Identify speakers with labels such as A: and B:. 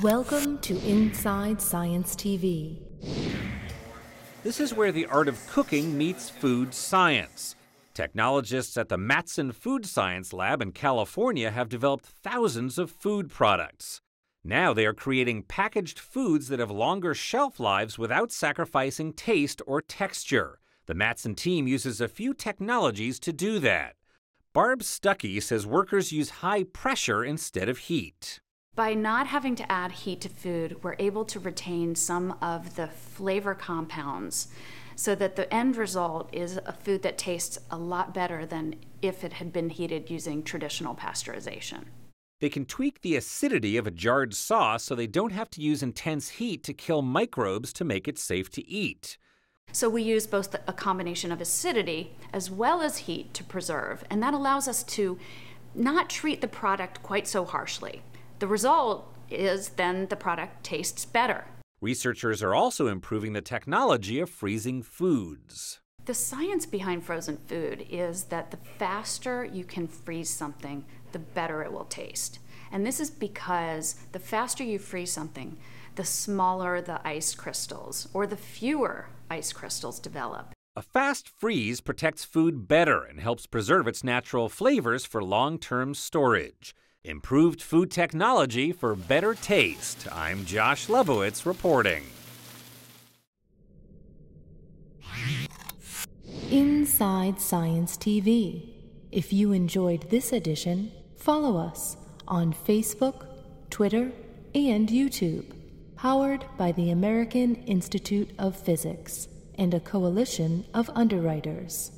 A: Welcome to Inside Science TV.
B: This is where the art of cooking meets food science. Technologists at the Mattson Food Science Lab in California have developed thousands of food products. Now they are creating packaged foods that have longer shelf lives without sacrificing taste or texture. The Mattson team uses a few technologies to do that. Barb Stuckey says workers use high pressure instead of heat.
C: By not having to add heat to food, we're able to retain some of the flavor compounds so that the end result is a food that tastes a lot better than if it had been heated using traditional pasteurization.
B: They can tweak the acidity of a jarred sauce so they don't have to use intense heat to kill microbes to make it safe to eat.
C: So we use both a combination of acidity as well as heat to preserve, and that allows us to not treat the product quite so harshly. The result is then the product tastes better.
B: Researchers are also improving the technology of freezing foods.
C: The science behind frozen food is that the faster you can freeze something, the better it will taste. And this is because the faster you freeze something, the smaller the ice crystals or the fewer ice crystals develop.
B: A fast freeze protects food better and helps preserve its natural flavors for long term storage. Improved food technology for better taste. I'm Josh Lebowitz reporting.
A: Inside Science TV. If you enjoyed this edition, follow us on Facebook, Twitter, and YouTube. Powered by the American Institute of Physics and a coalition of underwriters.